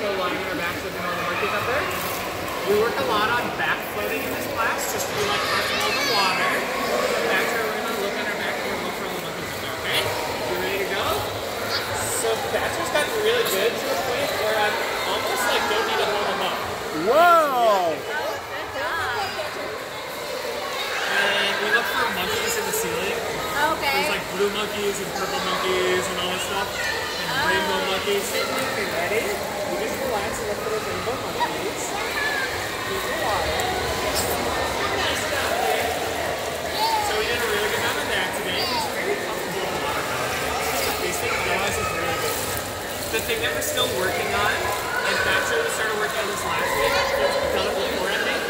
show lying on our backs looking all the monkeys up there. We work a lot on back floating in this class, just to be like comfortable in the water. Back here, we're gonna look on our back and look for all the monkeys up there, okay? You ready to go? So Thatcher's gotten really good to the point where I almost like don't need to hold him up. Whoa! And we look for monkeys in the ceiling. Okay. There's like blue monkeys and purple monkeys and all that stuff. And rainbow monkeys. Okay, ready? You just relax and look for those rainbow monkeys. Use the thing that we're still working on, and Thatcher we started working on this last week, think,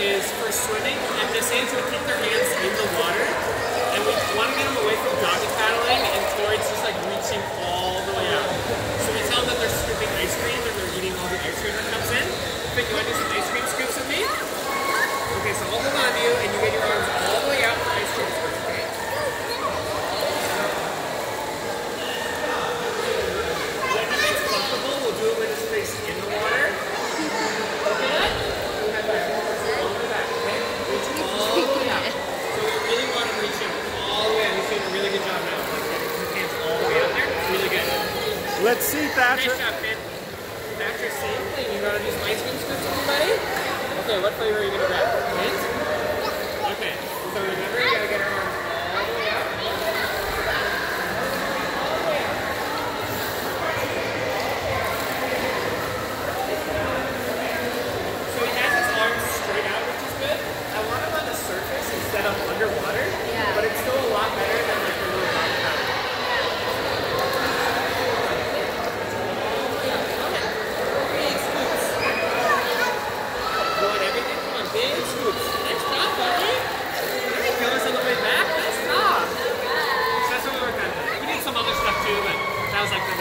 is for swimming. And to keep their hands in the water. And we want to get them away from doggy paddling and towards just like reaching all the way out. So we tell them that they're scooping ice cream and they're eating all the ice cream that comes in. You want to do some ice cream scoops with me? Okay, so I'll hold on to you and you get your arms all the way out for ice cream scoops, okay? When he gets comfortable, we'll do it with his face in the water. Okay? High five. On the back, okay? Reach all the way out. So we really want all the way out. He's doing a really good job now. Like getting his hands all the way out there. Really good. Let's see, Thatcher. Nice job, Finn. Thatcher, same thing. You gotta do some ice cream scoops with me, buddy? Okay, what flavor are you gonna grab? Mint? Okay. So remember, you gotta get our arms all the way out. So he has his arms straight out, which is good. I want him on the surface instead of underwater. Yeah. But it's still a lot better than like the little rock paddle. Big scoops. You want everything? Come on, big scoops. Next job, buddy. There you go. Us on the way back. Nice job. So that's what we worked on. We did some other stuff too, but that was like the